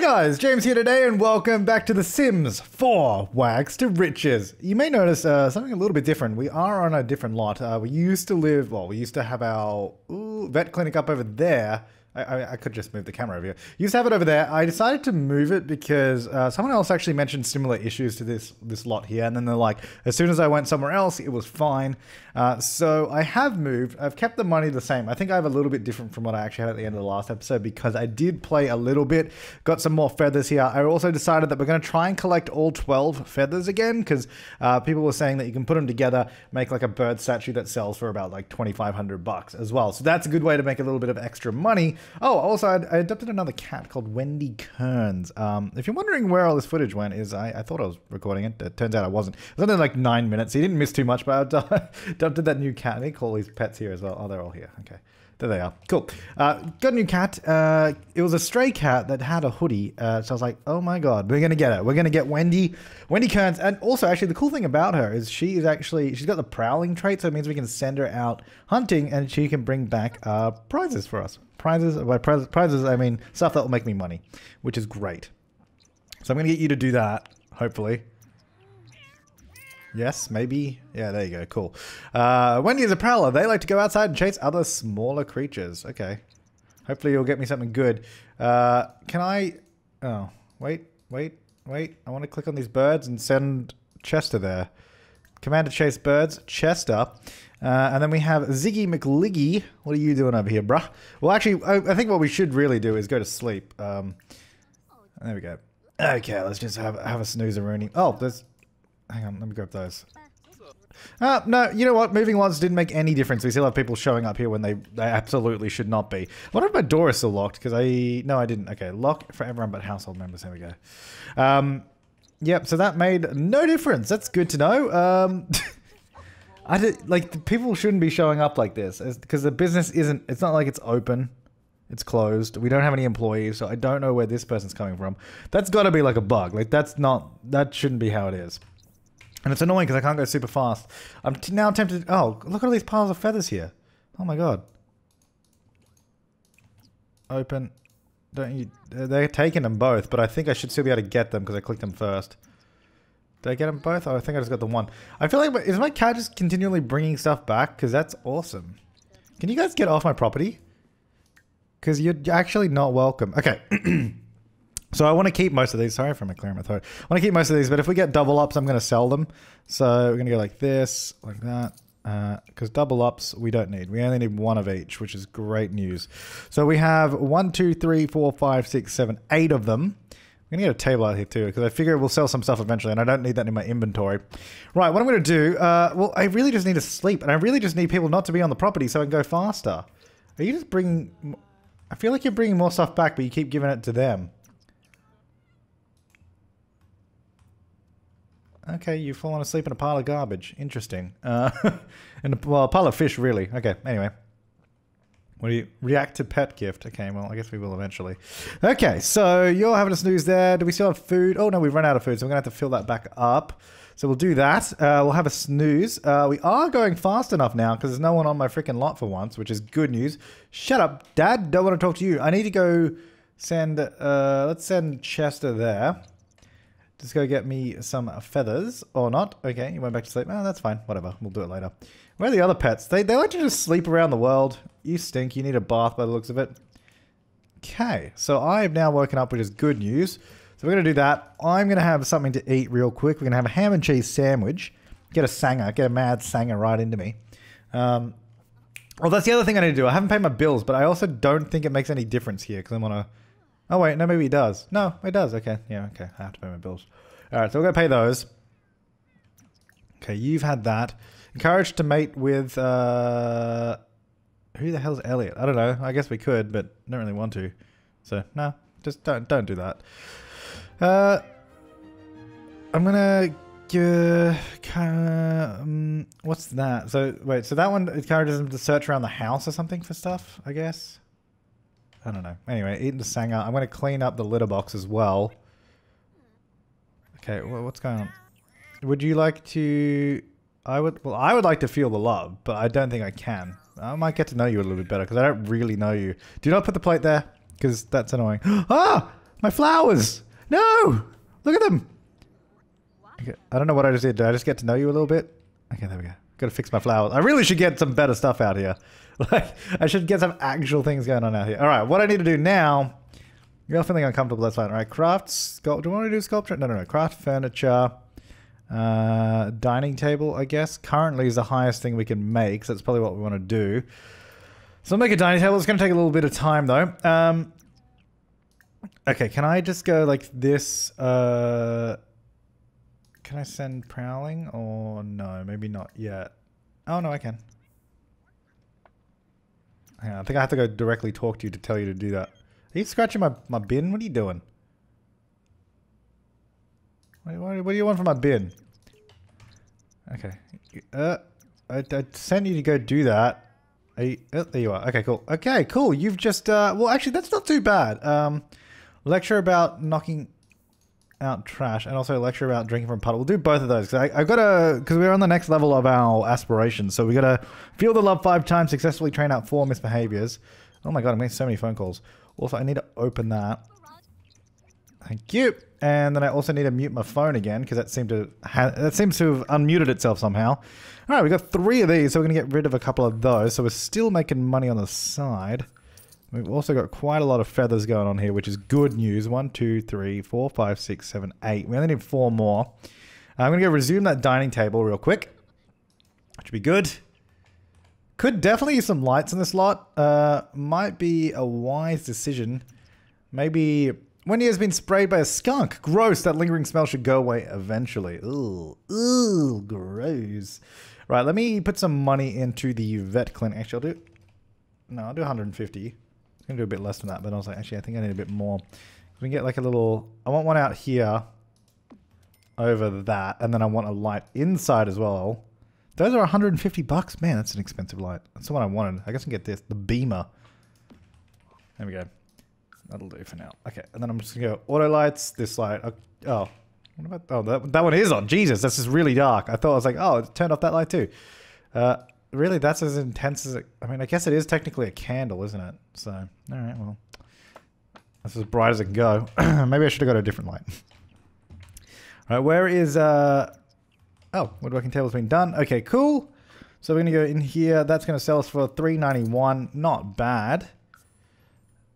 Hey guys, James here today, and welcome back to The Sims 4 Wags to Riches. You may notice uh, something a little bit different. We are on a different lot. Uh, we used to live, well, we used to have our ooh, vet clinic up over there. I, I, could just move the camera over here. You just have it over there. I decided to move it because uh, someone else actually mentioned similar issues to this this lot here, and then they're like, as soon as I went somewhere else, it was fine. Uh, so I have moved. I've kept the money the same. I think I have a little bit different from what I actually had at the end of the last episode because I did play a little bit. Got some more feathers here. I also decided that we're going to try and collect all 12 feathers again because uh, people were saying that you can put them together, make like a bird statue that sells for about like 2,500 bucks as well. So that's a good way to make a little bit of extra money. Oh, also, I, I adopted another cat called Wendy Kearns. Um, if you're wondering where all this footage went, is I, I thought I was recording it. It turns out I wasn't. It was only like nine minutes. So you didn't miss too much, but I adopted that new cat. I think all these pets here as well. Oh, they're all here. Okay. There they are. Cool. Uh, got a new cat. Uh, it was a stray cat that had a hoodie. Uh, so I was like, oh my god, we're gonna get it. We're gonna get Wendy, Wendy Kearns. And also, actually, the cool thing about her is she is actually she's got the prowling trait, so it means we can send her out hunting, and she can bring back uh, prizes for us. Prizes. By prizes, prizes, I mean stuff that will make me money, which is great. So I'm gonna get you to do that. Hopefully. Yes, maybe. Yeah, there you go. Cool. Uh, Wendy is a prowler. They like to go outside and chase other smaller creatures. Okay. Hopefully you'll get me something good. Uh, can I... Oh, wait, wait, wait. I want to click on these birds and send Chester there. Commander chase birds. Chester. Uh, and then we have Ziggy McLiggy. What are you doing over here, bruh? Well, actually, I, I think what we should really do is go to sleep. Um, there we go. Okay, let's just have have a snoozer Oh, there's Hang on, let me grab those. Uh, no, you know what? Moving ones didn't make any difference. We still have people showing up here when they, they absolutely should not be. I wonder if my door is still locked, because I... No, I didn't. Okay, lock for everyone but household members. There we go. Um, yep, so that made no difference. That's good to know. Um, I did, like, people shouldn't be showing up like this, because the business isn't... It's not like it's open. It's closed. We don't have any employees, so I don't know where this person's coming from. That's got to be like a bug. Like, that's not... That shouldn't be how it is. And it's annoying because I can't go super fast. I'm now tempted. Oh, look at all these piles of feathers here. Oh my god. Open. Don't you? They're taking them both, but I think I should still be able to get them because I clicked them first. Did I get them both? Oh, I think I just got the one. I feel like, is my cat just continually bringing stuff back? Because that's awesome. Can you guys get off my property? Because you're actually not welcome. Okay. So I want to keep most of these. Sorry for my clearing my throat. I want to keep most of these, but if we get double ups, I'm going to sell them. So we're going to go like this, like that. Because uh, double ups we don't need. We only need one of each, which is great news. So we have one, two, three, four, five, six, seven, eight of them. I'm going to get a table out here too, because I figure we'll sell some stuff eventually, and I don't need that in my inventory. Right, what I'm going to do, uh, well, I really just need to sleep, and I really just need people not to be on the property so I can go faster. Are you just bringing... I feel like you're bringing more stuff back, but you keep giving it to them. Okay, you've fallen asleep in a pile of garbage. Interesting. Uh, in a, well, a pile of fish, really. Okay, anyway. What do you react to pet gift? Okay, well, I guess we will eventually. Okay, so you're having a snooze there. Do we still have food? Oh no, we've run out of food, so we're gonna have to fill that back up. So we'll do that. Uh, we'll have a snooze. Uh, we are going fast enough now because there's no one on my freaking lot for once, which is good news. Shut up, Dad. Don't want to talk to you. I need to go send. Uh, let's send Chester there. Just go get me some feathers. Or not. Okay, you went back to sleep. Oh, that's fine. Whatever. We'll do it later. Where are the other pets? They, they like to just sleep around the world. You stink. You need a bath by the looks of it. Okay, so I've now woken up, which is good news. So we're going to do that. I'm going to have something to eat real quick. We're going to have a ham and cheese sandwich. Get a sanger. Get a mad sanger right into me. Um, well, that's the other thing I need to do. I haven't paid my bills, but I also don't think it makes any difference here because I'm on a Oh, wait. No, maybe he does. No, it does. Okay. Yeah, okay. I have to pay my bills. All right, so we're to pay those. Okay, you've had that. Encouraged to mate with... Uh, who the hell's Elliot? I don't know. I guess we could, but don't really want to. So, no. Just don't, don't do that. Uh, I'm to... Uh, um, what's that? So, wait. So that one encourages him to search around the house or something for stuff, I guess? I don't know. Anyway, eating the Sanger. I'm going to clean up the litter box as well. Okay, well, what's going on? Would you like to... I would... Well, I would like to feel the love, but I don't think I can. I might get to know you a little bit better, because I don't really know you. Do not put the plate there, because that's annoying. ah! My flowers! No! Look at them! Okay, I don't know what I just did. Did I just get to know you a little bit? Okay, there we go. Gotta fix my flowers. I really should get some better stuff out here. Like, I should get some actual things going on out here. Alright, what I need to do now... You're feeling uncomfortable, that's fine. Alright, craft sculpt... Do you want to do sculpture? No, no, no. Craft furniture. Uh, dining table, I guess. Currently is the highest thing we can make, so that's probably what we want to do. So I'll make a dining table. It's going to take a little bit of time, though. Um, okay, can I just go like this? Uh, can I send prowling? Or no, maybe not yet. Oh, no, I can. I think I have to go directly talk to you to tell you to do that. Are you scratching my, my bin? What are you doing? What, what, what do you want from my bin? Okay. Uh, I, I sent you to go do that. You, oh, there you are. Okay, cool. Okay, cool. You've just, uh, well, actually, that's not too bad. Um, lecture about knocking out trash and also a lecture about drinking from puddle. We'll do both of those. I, I've got to, because we're on the next level of our aspirations. So we got to feel the love five times, successfully train out four misbehaviors. Oh my god, I'm getting so many phone calls. Also, I need to open that. Thank you. And then I also need to mute my phone again because that seemed to that seems to have unmuted itself somehow. All right, we got three of these, so we're gonna get rid of a couple of those. So we're still making money on the side. We've also got quite a lot of feathers going on here, which is good news. One, two, three, four, five, six, seven, eight. We only need four more. I'm gonna go resume that dining table real quick. Should be good. Could definitely use some lights in this lot. Uh, might be a wise decision. Maybe Wendy has been sprayed by a skunk. Gross. That lingering smell should go away eventually. Ooh. Ooh. Gross. Right, let me put some money into the vet clinic. Actually, I'll do... No, I'll do 150. Going to do a bit less than that, but I was like, actually, I think I need a bit more. We can get like a little... I want one out here over that, and then I want a light inside as well. Those are 150 bucks. Man, that's an expensive light. That's the one I wanted. I guess I can get this. The Beamer. There we go. That'll do for now. Okay, and then I'm just gonna go auto lights, this light. Oh, what about, oh, that, that one is on. Jesus, this is really dark. I thought I was like, oh, it turned off that light too. Uh, really, that's as intense as it, I mean, I guess it is technically a candle, isn't it? So, all right, well, that's as bright as it can go. Maybe I should have got a different light. all right, where is, uh, oh, woodworking table's been done. Okay, cool. So we're gonna go in here. That's gonna sell us for 391. Not bad.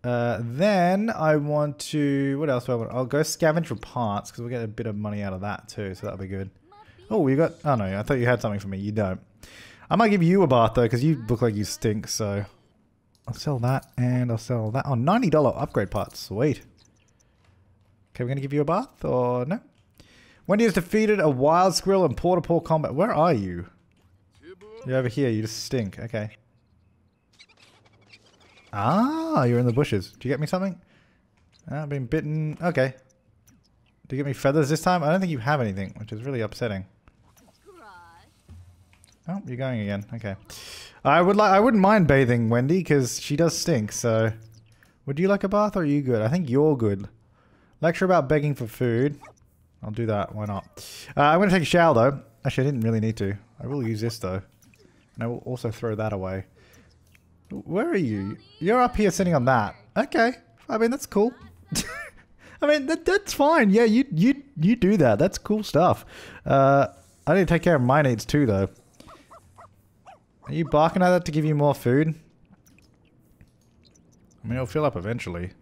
Uh, then I want to, what else do I want? I'll go scavenge for parts because we'll get a bit of money out of that too, so that'll be good. Oh, you got, oh no, I thought you had something for me. You don't. I might give you a bath though because you look like you stink, so I'll sell that and I'll sell that. Oh, $90 upgrade parts. Sweet. Okay, we're going to give you a bath or no? Wendy has defeated a wild squirrel in paw-to-paw combat. Where are you? You're over here. You just stink. Okay. Ah, you're in the bushes. Do you get me something? Ah, I've been bitten. Okay. Do you get me feathers this time? I don't think you have anything, which is really upsetting. Oh, you're going again. Okay. I would like. I wouldn't mind bathing Wendy because she does stink. So, would you like a bath or are you good? I think you're good. Lecture about begging for food. I'll do that. Why not? Uh, I'm going to take a shower though. Actually, I didn't really need to. I will use this though, and I will also throw that away. Where are you? You're up here sitting on that. Okay. I mean, that's cool. I mean, that, that's fine. Yeah, you you you do that. That's cool stuff. Uh, I need to take care of my needs too, though. Are you barking at that to give you more food? I mean, it'll fill up eventually.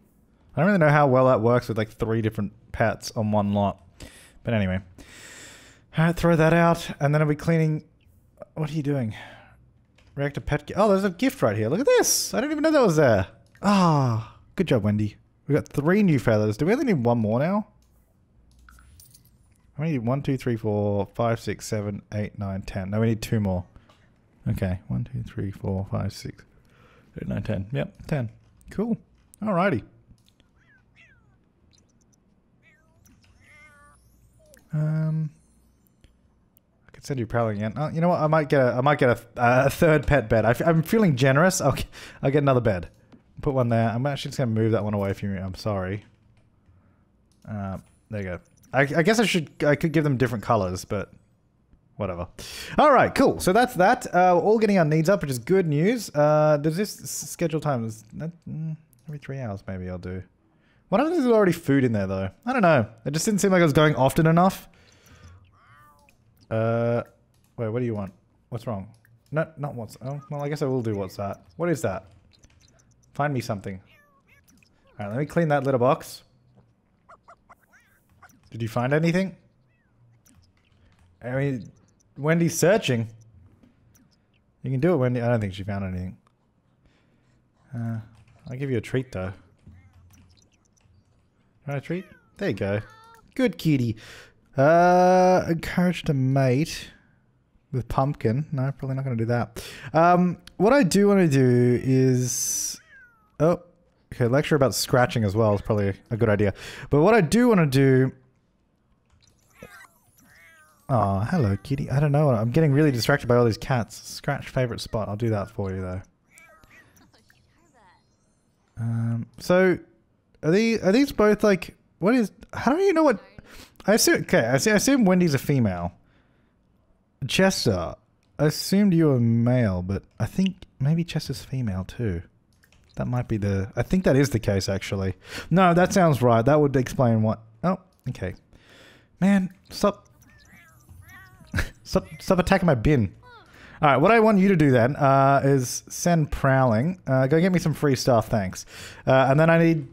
I don't really know how well that works with like three different pets on one lot. But anyway. Alright, throw that out. And then I'll be cleaning... What are you doing? Reactor pet. Oh, there's a gift right here. Look at this. I didn't even know that was there. Ah, oh, good job, Wendy. We got three new feathers. Do we only need one more now? How many? One, two, three, four, five, six, seven, eight, nine, ten. No, we need two more. Okay. One, two, three, four, five, six, eight, nine, ten. Yep, ten. Cool. Alrighty. Um I could send you prowling again. Oh, you know what? I might get a, I might get a, a third pet bed. I, am feeling generous. I'll, I'll get another bed. Put one there. I'm actually just gonna move that one away from you. I'm sorry. Uh, there you go. I, I guess I should. I could give them different colors, but whatever. All right, cool. So that's that. Uh, we're all getting our needs up, which is good news. Uh, does this schedule time? Is that, mm, every three hours maybe I'll do. What happens if there's already food in there, though? I don't know. It just didn't seem like it was going often enough. Uh, wait, what do you want? What's wrong? No, not what's... Oh, well, I guess I will do what's that. What is that? Find me something. Alright, let me clean that litter box. Did you find anything? I mean, Wendy's searching. You can do it, Wendy. I don't think she found anything. Uh, I'll give you a treat, though. Want a treat? There you go. Good kitty. Uh, encourage to mate with pumpkin. No, probably not going to do that. Um, what I do want to do is... Oh, okay, lecture about scratching as well is probably a good idea. But what I do want to do... Oh, hello, kitty. I don't know. I'm getting really distracted by all these cats. Scratch favorite spot. I'll do that for you, though. Um, so, are these, are these both like... What is... How do you know what... I assume... Okay, I assume, I assume Wendy's a female. Chester, I assumed you were male, but I think maybe Chester's female too. That might be the... I think that is the case, actually. No, that sounds right. That would explain what... Oh, okay. Man, stop... stop, stop attacking my bin. Alright, what I want you to do then uh, is send Prowling. Uh, go get me some free stuff, thanks. Uh, and then I need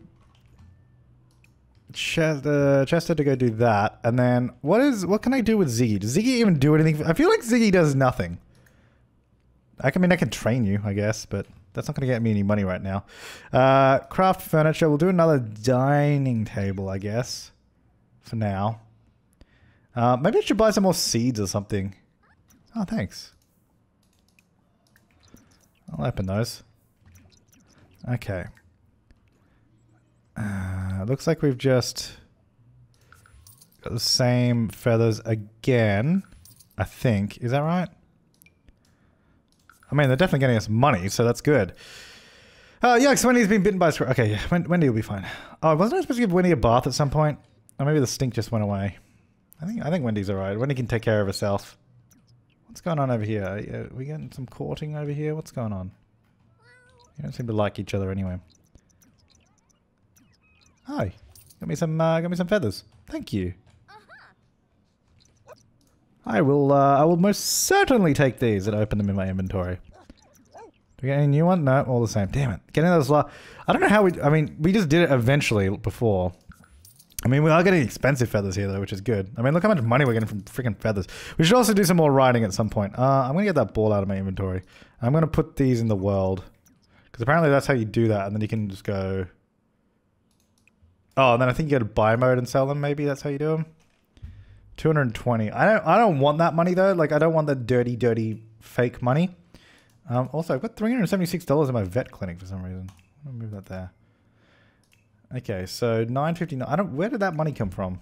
Chester, Chester to go do that. And then what is what can I do with Ziggy? Does Ziggy even do anything? I feel like Ziggy does nothing. I can I mean I can train you, I guess, but that's not going to get me any money right now. Uh, craft furniture. We'll do another dining table, I guess, for now. Uh, maybe I should buy some more seeds or something. Oh, thanks. I'll open those. Okay. Uh, looks like we've just got the same feathers again. I think. Is that right? I mean, they're definitely getting us money, so that's good. Oh, uh, yikes, Wendy's been bitten by a squirrel. Okay, Wendy will be fine. Oh, wasn't I supposed to give Wendy a bath at some point? Or maybe the stink just went away. I think I think Wendy's alright. Wendy can take care of herself. What's going on over here? Are we getting some courting over here? What's going on? You don't seem to like each other anyway. Hi. Got me some uh, got me some feathers. Thank you. I will uh, I will most certainly take these and open them in my inventory. Do we get any new one? No, all the same. Damn it. Getting those la I don't know how we I mean, we just did it eventually before. I mean, we are getting expensive feathers here, though, which is good. I mean, look how much money we're getting from freaking feathers. We should also do some more riding at some point. Uh, I'm going to get that ball out of my inventory. I'm going to put these in the world. Because apparently that's how you do that, and then you can just go... Oh, and then I think you go to buy mode and sell them, maybe that's how you do them. 220. I don't I don't want that money, though. Like, I don't want the dirty, dirty fake money. Um, also, I've got $376 in my vet clinic for some reason. I'll move that there. Okay, so 959. I don't. Where did that money come from?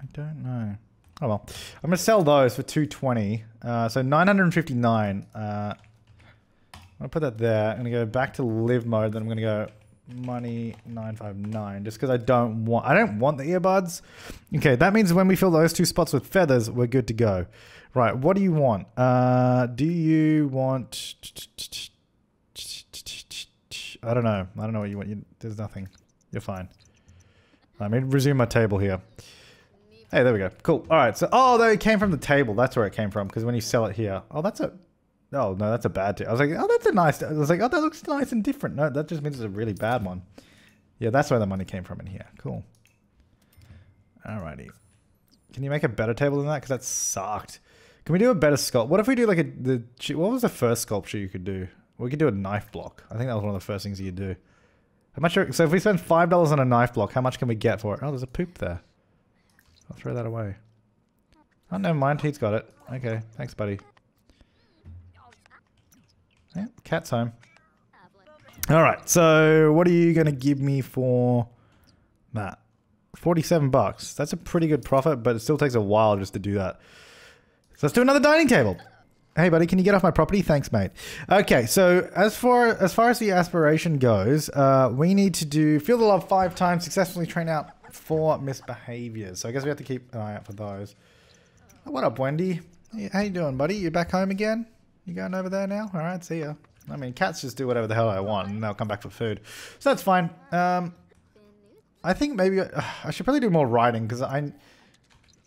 I don't know. Oh well. I'm gonna sell those for 220. Uh, so 959. Uh, I'm gonna put that there. I'm gonna go back to live mode. Then I'm gonna go money 959 just because I don't want I don't want the earbuds. Okay, that means when we fill those two spots with feathers, we're good to go. Right, what do you want? Uh, do you want I don't know. I don't know what you want. You, there's nothing. You're fine. Let me resume my table here. Hey, there we go. Cool. All right. So, oh, it came from the table. That's where it came from. Because when you sell it here, oh, that's a. Oh no, that's a bad. I was like, oh, that's a nice. I was like, oh, that looks nice and different. No, that just means it's a really bad one. Yeah, that's where the money came from in here. Cool. Alrighty. Can you make a better table than that? Because that sucked. Can we do a better sculpt? What if we do like a the? What was the first sculpture you could do? We could do a knife block. I think that was one of the first things you do. How much? Are, so if we spend five dollars on a knife block, how much can we get for it? Oh, there's a poop there. I'll throw that away. Oh, never mind. He's got it. Okay, thanks, buddy. Yeah, cat's home. All right. So what are you gonna give me for that? Forty-seven bucks. That's a pretty good profit, but it still takes a while just to do that. So let's do another dining table. Hey buddy, can you get off my property? Thanks, mate. Okay, so as far as far as the aspiration goes, uh, we need to do feel the love five times, successfully train out four misbehaviors. So I guess we have to keep an eye out for those. What up, Wendy? How you doing, buddy? You back home again? You going over there now? All right, see ya. I mean, cats just do whatever the hell I want, and they'll come back for food, so that's fine. Um, I think maybe uh, I should probably do more writing because I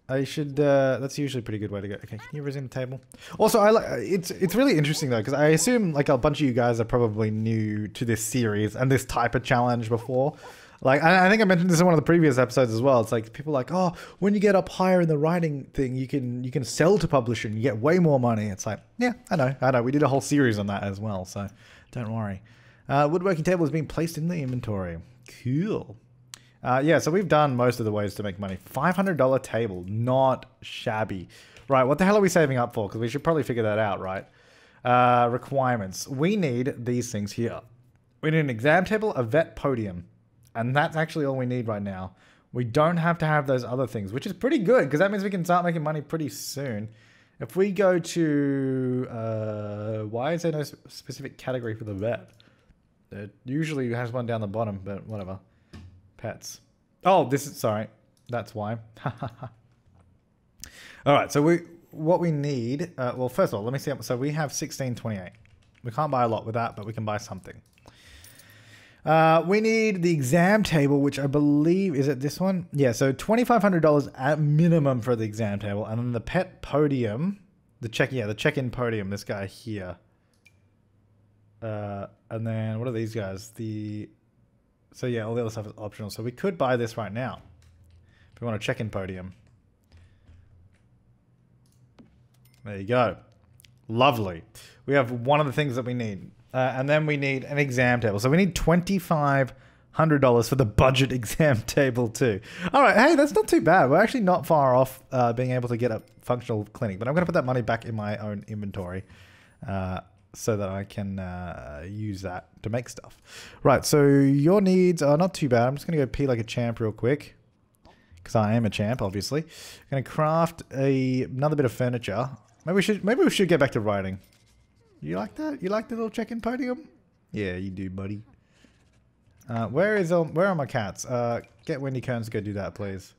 I should. Uh, that's usually a pretty good way to go. Okay, can you resume the table? Also, I like it's it's really interesting though because I assume like a bunch of you guys are probably new to this series and this type of challenge before. Like I, I think I mentioned this in one of the previous episodes as well. It's like people like, oh, when you get up higher in the writing thing, you can you can sell to publisher and you get way more money. It's like, yeah, I know, I know. We did a whole series on that as well, so don't worry. Uh, woodworking table is being placed in the inventory. Cool. Uh, yeah, so we've done most of the ways to make money. $500 table, not shabby. Right, what the hell are we saving up for? Because we should probably figure that out, right? Uh, requirements. We need these things here. We need an exam table, a vet podium. And that's actually all we need right now. We don't have to have those other things, which is pretty good because that means we can start making money pretty soon. If we go to, uh, why is there no specific category for the vet? It usually has one down the bottom, but whatever. Pets. Oh, this is, sorry. That's why. all right, so we, what we need, uh, well, first of all, let me see. So we have 1628. We can't buy a lot with that, but we can buy something. Uh, we need the exam table, which I believe is it this one? Yeah, so twenty five hundred dollars at minimum for the exam table, and then the pet podium, the check yeah the check in podium. This guy here. Uh, and then what are these guys? The so yeah, all the other stuff is optional. So we could buy this right now if we want a check in podium. There you go. Lovely. We have one of the things that we need. Uh, and then we need an exam table. So we need $2,500 for the budget exam table too. All right, hey, that's not too bad. We're actually not far off uh, being able to get a functional clinic. But I'm going to put that money back in my own inventory uh, so that I can uh, use that to make stuff. Right, so your needs are not too bad. I'm just going to go pee like a champ real quick. Because I am a champ, obviously. I'm going to craft a, another bit of furniture. Maybe we should maybe we should get back to writing. You like that? You like the little check-in podium? Yeah, you do, buddy. Uh, where is um, where are my cats? Uh, get Wendy Kearns to go do that, please.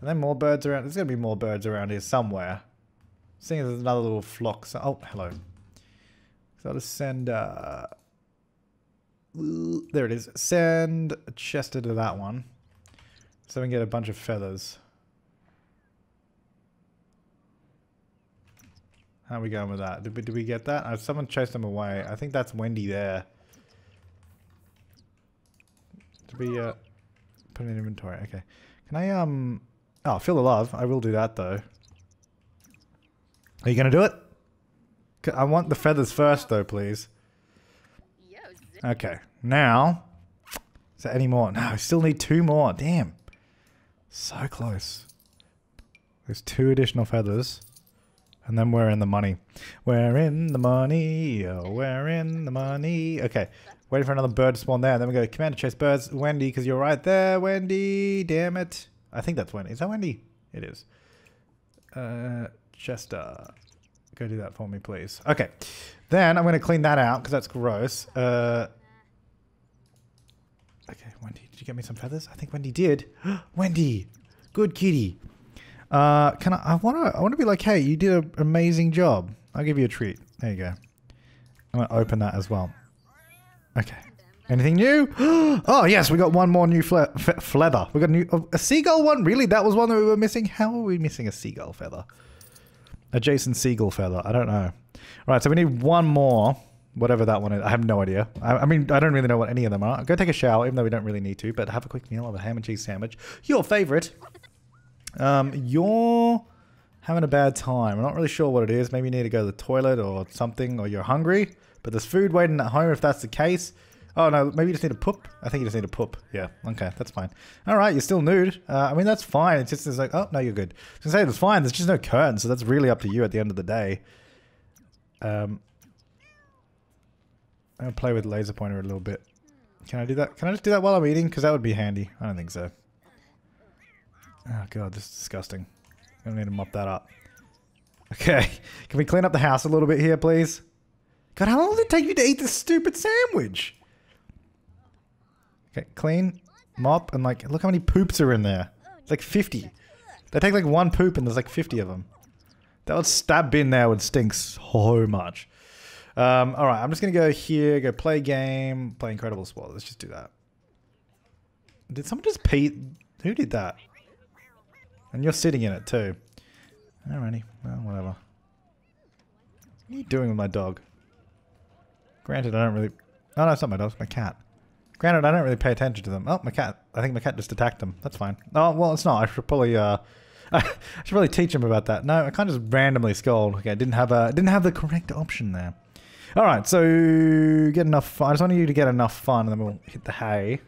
And then more birds around. There's gonna be more birds around here somewhere. Seeing as there's another little flock. So, oh, hello. So I'll just send. Uh, there it is. Send Chester to that one, so we can get a bunch of feathers. How are we going with that? Did we, did we get that? Uh, someone chased them away. I think that's Wendy there. Did we uh, put in inventory? Okay. Can I, um... Oh, feel the love. I will do that, though. Are you going to do it? I want the feathers first, though, please. Okay. Now... Is there any more? No, I still need two more. Damn. So close. There's two additional feathers. And then we're in the money. We're in the money. Oh, we're in the money. Okay. Waiting for another bird to spawn there. Then we go command to chase birds. Wendy, because you're right there, Wendy. Damn it. I think that's Wendy. Is that Wendy? It is. Uh, Chester. Go do that for me, please. Okay. Then I'm going to clean that out because that's gross. Uh, okay, Wendy, did you get me some feathers? I think Wendy did. Wendy. Good kitty. Uh, can I? I want to. I want to be like, hey, you did an amazing job. I'll give you a treat. There you go. I'm gonna open that as well. Okay. Anything new? oh yes, we got one more new fe feather. We got a new oh, a seagull one. Really, that was one that we were missing. How are we missing a seagull feather? A Jason Seagull feather. I don't know. Right, so we need one more. Whatever that one is. I have no idea. I, I, mean, I don't really know what any of them are. Go take a shower, even though we don't really need to. But have a quick meal of a ham and cheese sandwich. Your favorite. Um, you're having a bad time. I'm not really sure what it is. Maybe you need to go to the toilet or something, or you're hungry. But there's food waiting at home if that's the case. Oh, no, maybe you just need a poop. I think you just need a poop. Yeah, okay, that's fine. All right, you're still nude. Uh, I mean, that's fine. It's just it's like, oh, no, you're good. I was going to say, it's fine. There's just no curtain, so that's really up to you at the end of the day. Um, I'm going to play with laser pointer a little bit. Can I do that? Can I just do that while I'm eating? Because that would be handy. I don't think so. Oh god, this is disgusting. I'm gonna need to mop that up. Okay, can we clean up the house a little bit here, please? God, how long did it take you to eat this stupid sandwich? Okay, clean, mop, and like, look how many poops are in there. It's like 50. They take like one poop and there's like 50 of them. That would stab bin there would stink so much. Um, alright, I'm just gonna go here, go play game, play Incredible Sport. Let's just do that. Did someone just pee? Who did that? And you're sitting in it too. Alrighty. Well, whatever. What are you doing with my dog? Granted, I don't really... Oh, no, it's not my dog. It's my cat. Granted, I don't really pay attention to them. Oh, my cat. I think my cat just attacked him. That's fine. Oh, well, it's not. I should probably... Uh, I should really teach him about that. No, I can't just randomly scold. Okay, I didn't have a didn't have the correct option there. All right, so get enough fun. I just want you to get enough fun, and then we'll hit the hay.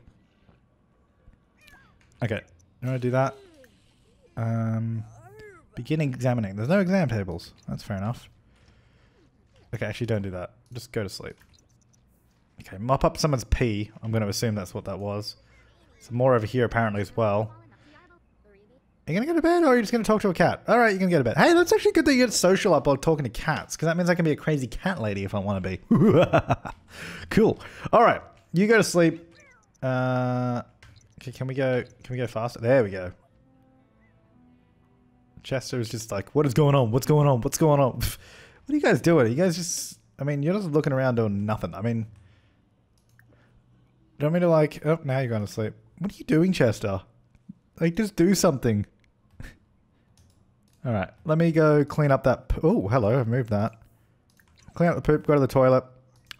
Okay, you want to do that? Um, begin examining. There's no exam tables. That's fair enough. Okay, actually don't do that. Just go to sleep. Okay, mop up someone's pee. I'm going to assume that's what that was. Some more over here apparently as well. Are you going to go to bed or are you just going to talk to a cat? All right, you can go to bed. Hey, that's actually good that you get social up while talking to cats because that means I can be a crazy cat lady if I want to be. cool. All right, you go to sleep. Uh, okay, can we go? Can we go faster? There we go. Chester is just like, what is going on? What's going on? What's going on? what are you guys doing? Are you guys just, I mean, you're just looking around doing nothing. I mean, do you want me to like, oh, now you're going to sleep. What are you doing, Chester? Like, just do something. All right, let me go clean up that. Oh, hello, I've moved that. Clean up the poop, go to the toilet,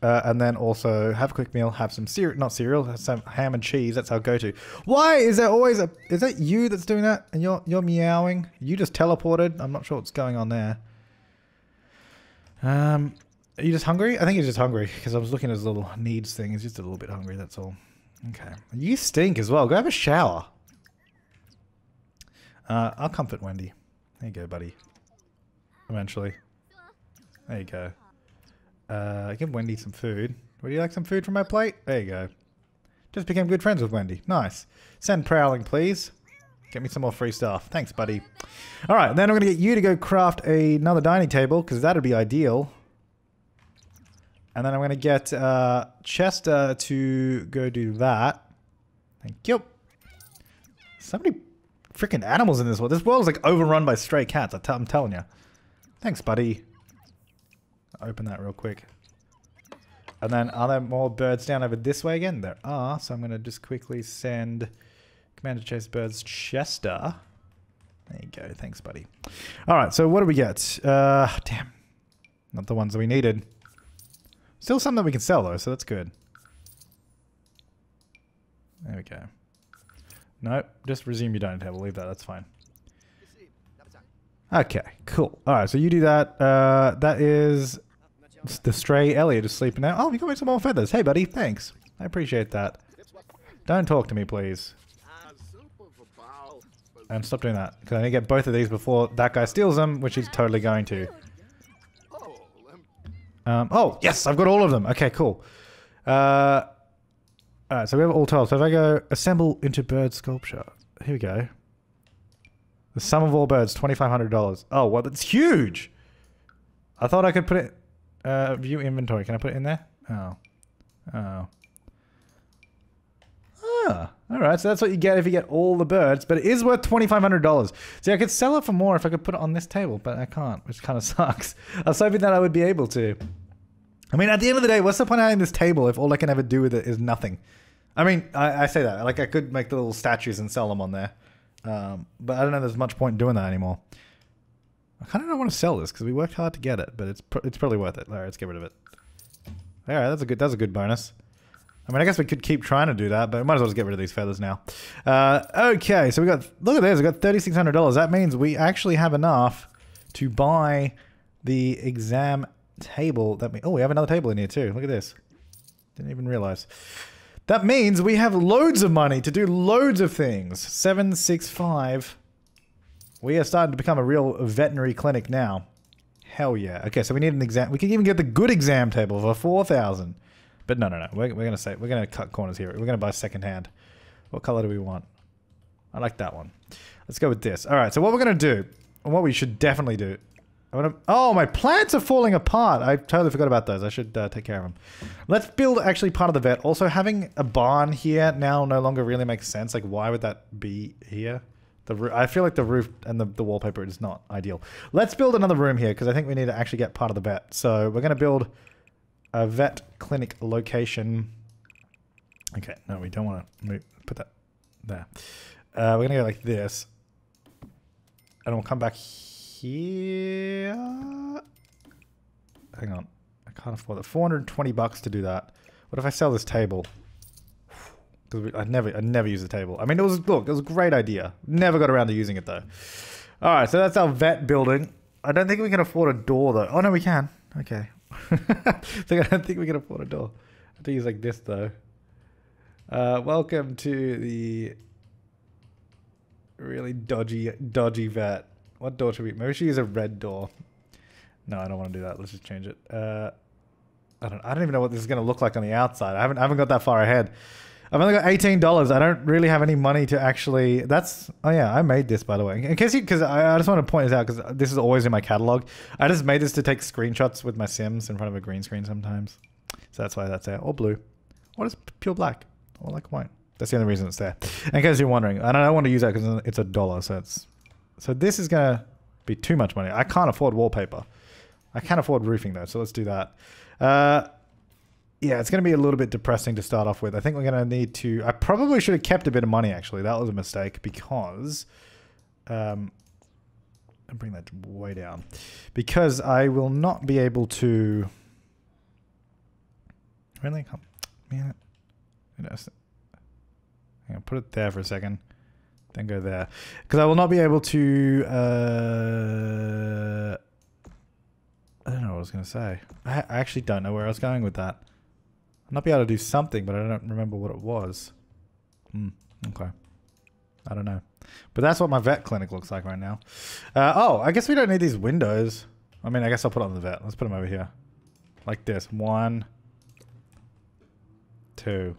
uh, and then also have a quick meal, have some cereal, not cereal, have some ham and cheese. That's our go-to. Why is there always a? Is that you that's doing that? And you're you're meowing. You just teleported. I'm not sure what's going on there. Um, are you just hungry? I think he's just hungry because I was looking at his little needs thing. He's just a little bit hungry. That's all. Okay. You stink as well. Go have a shower. Uh, I'll comfort Wendy. There you go, buddy. Eventually. There you go. Uh, give Wendy some food. Would you like some food from my plate? There you go. Just became good friends with Wendy. Nice. Send prowling, please. Get me some more free stuff. Thanks, buddy. All right, then I'm going to get you to go craft another dining table, because that'd be ideal. And then I'm going to get uh, Chester to go do that. Thank you. So many freaking animals in this world. This world is like overrun by stray cats. I'm telling you. Thanks, buddy. Open that real quick. And then are there more birds down over this way again? There are. So I'm going to just quickly send Commander Chase Birds Chester. There you go. Thanks, buddy. All right. So what do we get? Uh, damn. Not the ones that we needed. Still something that we can sell, though, so that's good. There we go. Nope, just resume your dining table. Leave that, that's fine. Okay, cool. Alright, so you do that. Uh, that is the stray Elliot is sleeping now. Oh, you got me some more feathers. Hey, buddy, thanks. I appreciate that. Don't talk to me, please. And stop doing that, because I need to get both of these before that guy steals them, which he's totally going to. Um, oh, yes, I've got all of them. Okay, cool. Uh, Alright, so we have all 12. So if I go assemble into bird sculpture. Here we go. The sum of all birds, $2,500. Oh, well, that's huge! I thought I could put it... Uh, view inventory. Can I put it in there? Oh. Oh. Ah. Alright, so that's what you get if you get all the birds. But it is worth $2,500. See, I could sell it for more if I could put it on this table, but I can't, which kind of sucks. I was hoping that I would be able to. I mean, at the end of the day, what's the point of having this table if all I can ever do with it is nothing? I mean, I, I say that. Like, I could make the little statues and sell them on there. Um, but I don't know there's much point in doing that anymore. I kind of don't want to sell this because we worked hard to get it, but it's pr it's probably worth it. All right, let's get rid of it. All right, that's a good that's a good bonus. I mean, I guess we could keep trying to do that, but we might as well just get rid of these feathers now. Uh, okay, so we got look at this. We got thirty six hundred dollars. That means we actually have enough to buy the exam table that we... Oh, we have another table in here too. Look at this. Didn't even realize. That means we have loads of money to do loads of things. 765. We are starting to become a real veterinary clinic now. Hell yeah. Okay, so we need an exam. We can even get the good exam table for 4,000. But no, no, no. We're, we're going to say, we're going to cut corners here. We're going to buy secondhand. What color do we want? I like that one. Let's go with this. All right, so what we're going to do, and what we should definitely do, Gonna, oh, my plants are falling apart. I totally forgot about those. I should uh, take care of them. Let's build actually part of the vet. Also, having a barn here now no longer really makes sense. Like, why would that be here? The I feel like the roof and the, the wallpaper is not ideal. Let's build another room here because I think we need to actually get part of the vet. So we're going to build a vet clinic location. Okay, no, we don't want to put that. There. Uh, we're gonna go like this. And we'll come back here. Hang on. I can't afford it. 420 bucks to do that. What if I sell this table? Because I never, I never use the table. I mean, it was look, it was a great idea. Never got around to using it though. All right, so that's our vet building. I don't think we can afford a door though. Oh no, we can. Okay. So I don't think we can afford a door. I think use like this though. Uh, welcome to the really dodgy, dodgy vet. What door should we? Maybe should use a red door. No, I don't want to do that. Let's just change it. Uh, I don't. I don't even know what this is going to look like on the outside. I haven't. I haven't got that far ahead. I've only got eighteen dollars. I don't really have any money to actually. That's. Oh yeah, I made this by the way. In case you, because I, I just want to point this out because this is always in my catalog. I just made this to take screenshots with my Sims in front of a green screen sometimes. So that's why that's there. Or blue. What is pure black? Or like white. That's the only reason it's there. In case you're wondering, and I don't want to use that because it's a dollar. So it's. So this is gonna be too much money. I can't afford wallpaper. I can't afford roofing though, so let's do that. Uh, yeah, it's going to be a little bit depressing to start off with. I think we're going to need to... I probably should have kept a bit of money, actually. That was a mistake because... Um, I'll bring that way down. Because I will not be able to... Really? Man, you know, put it there for a second. Then go there. Because I will not be able to... Uh, I don't know what I was going to say. I, I actually don't know where I was going with that. I might be able to do something, but I don't remember what it was. Hmm, okay. I don't know. But that's what my vet clinic looks like right now. Uh, oh, I guess we don't need these windows. I mean, I guess I'll put on the vet. Let's put them over here. Like this. One. Two.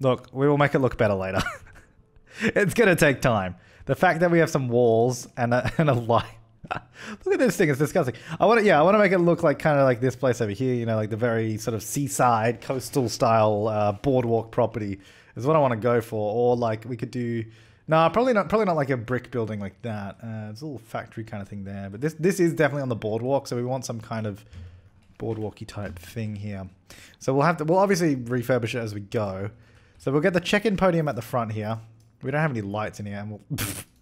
Look, we will make it look better later. it's going to take time. The fact that we have some walls and a, and a light Look at this thing; it's disgusting. I want to, yeah, I want to make it look like kind of like this place over here. You know, like the very sort of seaside, coastal style uh, boardwalk property is what I want to go for. Or like we could do, no, nah, probably not. Probably not like a brick building like that. Uh, it's a little factory kind of thing there. But this this is definitely on the boardwalk, so we want some kind of boardwalky type thing here. So we'll have to, we'll obviously refurbish it as we go. So we'll get the check-in podium at the front here. We don't have any lights in here, and we'll.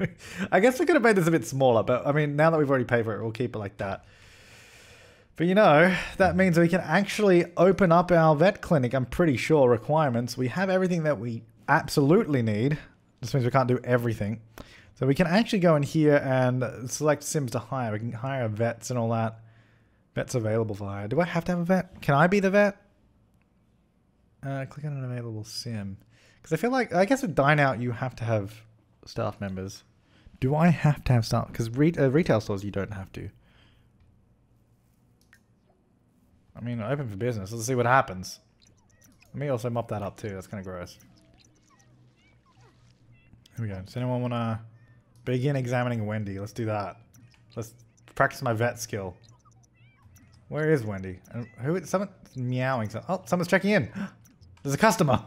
I guess we could have made this a bit smaller, but I mean, now that we've already paid for it, we'll keep it like that. But you know, that means we can actually open up our vet clinic, I'm pretty sure, requirements. We have everything that we absolutely need. This means we can't do everything. So we can actually go in here and select Sims to hire. We can hire vets and all that. Vets available for hire. Do I have to have a vet? Can I be the vet? Uh, click on an available sim. Because I feel like, I guess with Dine Out, you have to have staff members. Do I have to have staff? Because re uh, retail stores, you don't have to. I mean, open for business. Let's see what happens. Let me also mop that up too. That's kind of gross. Here we go. Does anyone want to begin examining Wendy? Let's do that. Let's practice my vet skill. Where is Wendy? Uh, who is someone meowing? Oh, someone's checking in. There's a customer.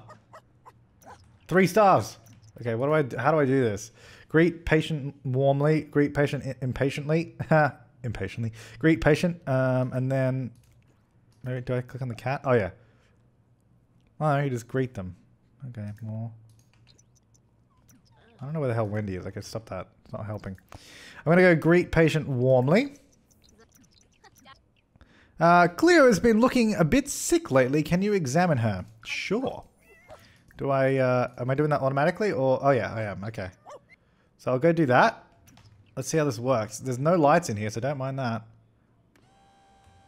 Three stars. Okay, what do I? How do I do this? Greet patient warmly. Greet patient impatiently. impatiently. Greet patient. Um, and then maybe do I click on the cat? Oh yeah. Oh, you just greet them. Okay, more. I don't know where the hell Wendy is. I can stop that. It's not helping. I'm gonna go greet patient warmly. Uh, Cleo has been looking a bit sick lately. Can you examine her? Sure. Do I, uh, am I doing that automatically or, oh yeah, I am. Okay. So I'll go do that. Let's see how this works. There's no lights in here, so don't mind that.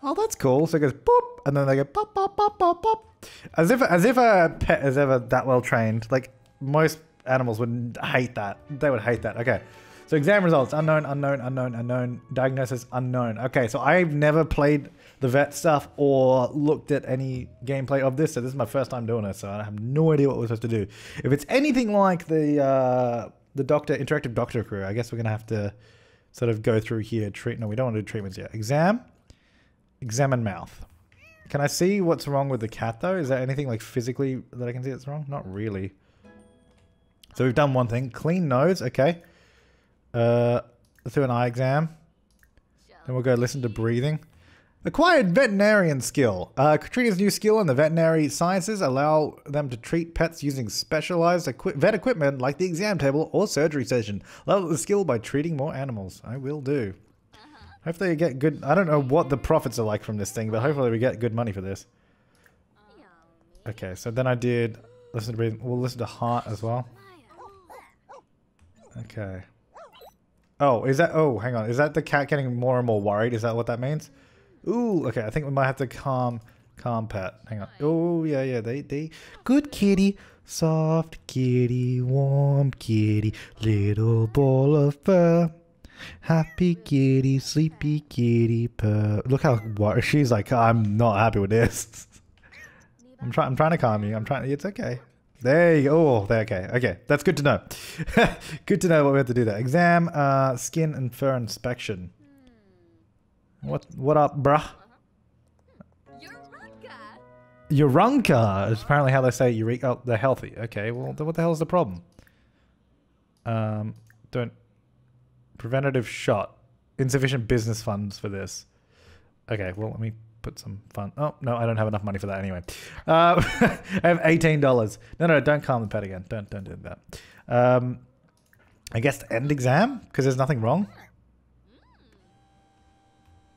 Oh, that's cool. So it goes boop, and then they go pop, pop, pop, pop, pop. As if, as if a pet is ever that well trained. Like most animals would hate that. They would hate that. Okay. So exam results, unknown, unknown, unknown, unknown. Diagnosis, unknown. Okay, so I've never played the vet stuff or looked at any gameplay of this, so this is my first time doing it, so I have no idea what we're supposed to do. If it's anything like the uh, the Doctor Interactive Doctor Crew. I guess we're gonna have to sort of go through here. Treat. No, we don't want to do treatments yet. Exam. Examine mouth. Can I see what's wrong with the cat though? Is there anything like physically that I can see that's wrong? Not really. So we've done one thing. Clean nose. Okay. Uh, let's do an eye exam. Then we'll go listen to breathing. Acquired veterinarian skill. Uh, Katrina's new skill in the veterinary sciences allow them to treat pets using specialized equi- vet equipment like the exam table or surgery station. Level the skill by treating more animals. I will do. Hopefully we get good... I don't know what the profits are like from this thing, but hopefully we get good money for this. Okay, so then I did... Listen to breathing. We'll listen to heart as well. Okay. Oh, is that... Oh, hang on. Is that the cat getting more and more worried? Is that what that means? Ooh, okay. I think we might have to calm... Calm pet. Hang on. Oh, yeah, yeah. They... they. Good kitty. Soft kitty. Warm kitty. Little ball of fur. Happy kitty. Sleepy kitty. Purr. Look how... wor- She's like, I'm not happy with this. I'm trying. I'm trying to calm you. I'm trying. It's okay. There you go. Oh, there. Okay. Okay. That's good to know. good to know what we have to do there. Exam, uh, skin and fur inspection. What? What up, bruh? Eureka is apparently how they say Eureka. Oh, they're healthy. Okay. Well, then what the hell is the problem? Um, don't. Preventative shot. Insufficient business funds for this. Okay. Well, let me put some fun. Oh no, I don't have enough money for that anyway. Uh, I have eighteen dollars. No, no, don't calm the pet again. Don't, don't do that. Um, I guess the end exam because there's nothing wrong.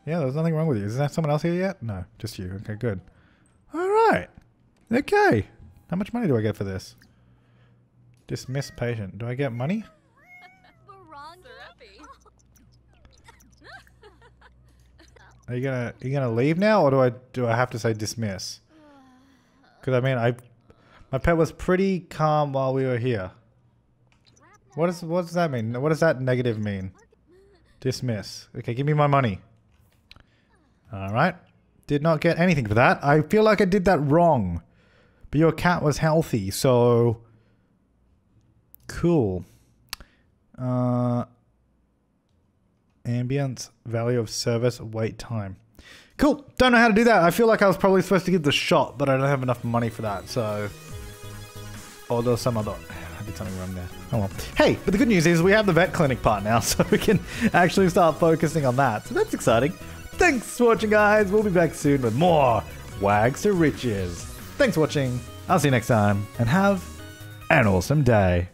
Yeah, there's nothing wrong with you. Is there someone else here yet? No, just you. Okay, good. All right. Okay. How much money do I get for this? Dismiss patient. Do I get money? Are you gonna are you gonna leave now, or do I do I have to say dismiss? Because I mean, I my pet was pretty calm while we were here. What is what does that mean? What does that negative mean? Dismiss. Okay, give me my money. All right. Did not get anything for that. I feel like I did that wrong. But your cat was healthy, so cool. Uh ambience, value of service, wait time. Cool. Don't know how to do that. I feel like I was probably supposed to give the shot, but I don't have enough money for that. So, or there's some other. I did something wrong there. Oh well. Hey, but the good news is we have the vet clinic part now, so we can actually start focusing on that. So that's exciting. Thanks for watching, guys. We'll be back soon with more Wags to Riches. Thanks for watching. I'll see you next time, and have an awesome day.